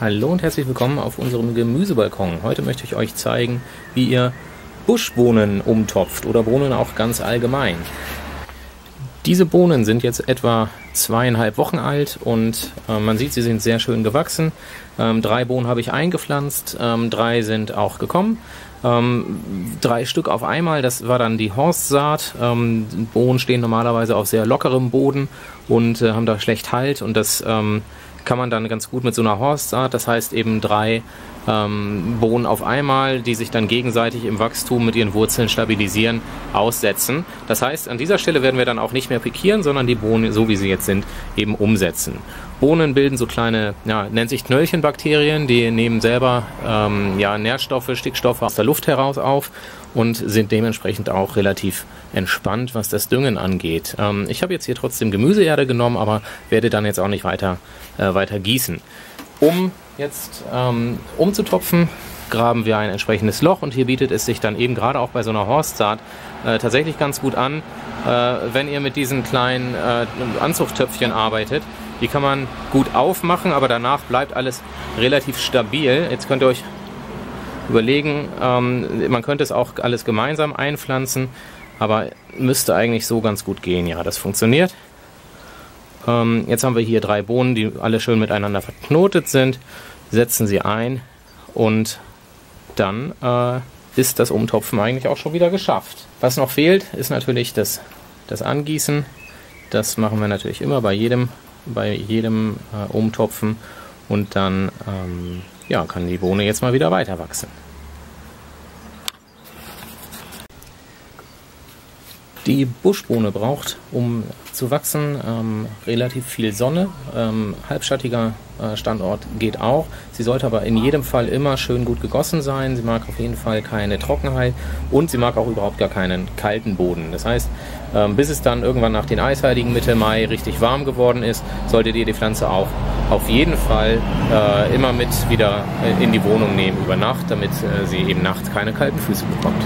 Hallo und herzlich willkommen auf unserem Gemüsebalkon. Heute möchte ich euch zeigen, wie ihr Buschbohnen umtopft oder Bohnen auch ganz allgemein. Diese Bohnen sind jetzt etwa zweieinhalb Wochen alt und äh, man sieht, sie sind sehr schön gewachsen. Ähm, drei Bohnen habe ich eingepflanzt, ähm, drei sind auch gekommen. Ähm, drei Stück auf einmal, das war dann die Horstsaat. Ähm, Bohnen stehen normalerweise auf sehr lockerem Boden und äh, haben da schlecht Halt und das ähm, kann man dann ganz gut mit so einer Horstsaat, das heißt eben drei ähm, Bohnen auf einmal, die sich dann gegenseitig im Wachstum mit ihren Wurzeln stabilisieren, aussetzen. Das heißt, an dieser Stelle werden wir dann auch nicht mehr pikieren, sondern die Bohnen, so wie sie jetzt sind, eben umsetzen. Bohnen bilden so kleine, ja, nennt sich Knöllchenbakterien, die nehmen selber ähm, ja, Nährstoffe, Stickstoffe aus der Luft heraus auf und sind dementsprechend auch relativ entspannt, was das Düngen angeht. Ähm, ich habe jetzt hier trotzdem Gemüseerde genommen, aber werde dann jetzt auch nicht weiter, äh, weiter gießen. Um jetzt ähm, umzutopfen, graben wir ein entsprechendes Loch und hier bietet es sich dann eben gerade auch bei so einer Horstsaat äh, tatsächlich ganz gut an, äh, wenn ihr mit diesen kleinen äh, Anzuchttöpfchen arbeitet. Die kann man gut aufmachen, aber danach bleibt alles relativ stabil. Jetzt könnt ihr euch überlegen, ähm, man könnte es auch alles gemeinsam einpflanzen, aber müsste eigentlich so ganz gut gehen. Ja, das funktioniert. Ähm, jetzt haben wir hier drei Bohnen, die alle schön miteinander verknotet sind. Setzen sie ein und dann äh, ist das Umtopfen eigentlich auch schon wieder geschafft. Was noch fehlt, ist natürlich das, das Angießen. Das machen wir natürlich immer bei jedem, bei jedem äh, Umtopfen. Und dann ähm, ja, kann die Bohne jetzt mal wieder weiter wachsen. Die Buschbohne braucht, um zu wachsen, ähm, relativ viel Sonne. Ähm, halbschattiger äh, Standort geht auch. Sie sollte aber in jedem Fall immer schön gut gegossen sein. Sie mag auf jeden Fall keine Trockenheit und sie mag auch überhaupt gar keinen kalten Boden. Das heißt, ähm, bis es dann irgendwann nach den Eisheiligen Mitte Mai richtig warm geworden ist, solltet ihr die Pflanze auch auf jeden Fall äh, immer mit wieder äh, in die Wohnung nehmen über Nacht, damit äh, sie eben nachts keine kalten Füße bekommt.